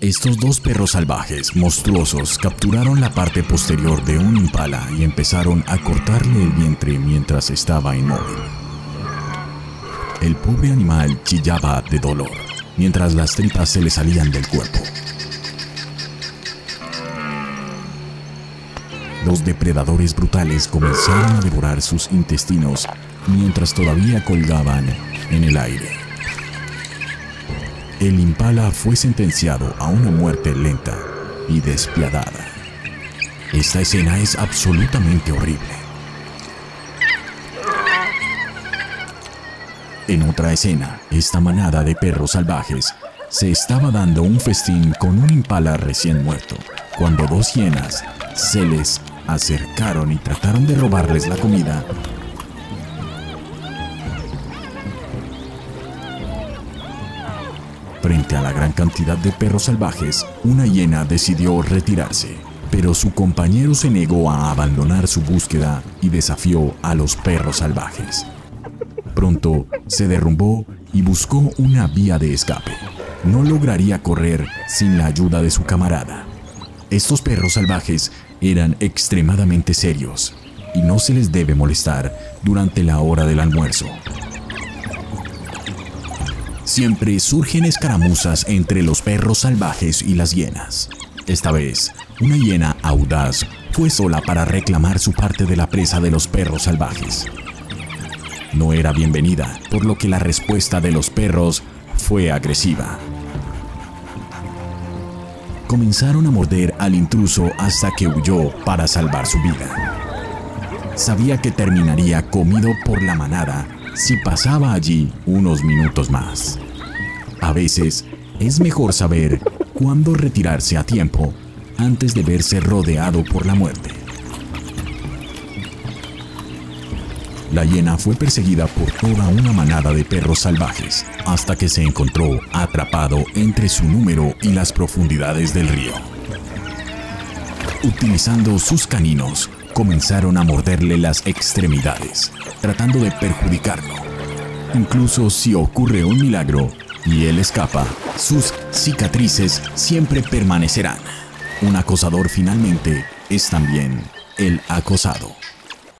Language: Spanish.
Estos dos perros salvajes monstruosos capturaron la parte posterior de un impala y empezaron a cortarle el vientre mientras estaba inmóvil. El pobre animal chillaba de dolor, mientras las tripas se le salían del cuerpo. Los depredadores brutales comenzaron a devorar sus intestinos mientras todavía colgaban en el aire. El impala fue sentenciado a una muerte lenta y despiadada. Esta escena es absolutamente horrible. En otra escena, esta manada de perros salvajes se estaba dando un festín con un impala recién muerto, cuando dos hienas se les acercaron y trataron de robarles la comida Frente a la gran cantidad de perros salvajes, una hiena decidió retirarse, pero su compañero se negó a abandonar su búsqueda y desafió a los perros salvajes. Pronto se derrumbó y buscó una vía de escape. No lograría correr sin la ayuda de su camarada. Estos perros salvajes eran extremadamente serios y no se les debe molestar durante la hora del almuerzo. Siempre surgen escaramuzas entre los perros salvajes y las hienas. Esta vez, una hiena audaz fue sola para reclamar su parte de la presa de los perros salvajes. No era bienvenida, por lo que la respuesta de los perros fue agresiva. Comenzaron a morder al intruso hasta que huyó para salvar su vida. Sabía que terminaría comido por la manada si pasaba allí unos minutos más. A veces es mejor saber cuándo retirarse a tiempo antes de verse rodeado por la muerte. La hiena fue perseguida por toda una manada de perros salvajes hasta que se encontró atrapado entre su número y las profundidades del río. Utilizando sus caninos, comenzaron a morderle las extremidades, tratando de perjudicarlo. Incluso si ocurre un milagro y él escapa, sus cicatrices siempre permanecerán. Un acosador finalmente es también el acosado.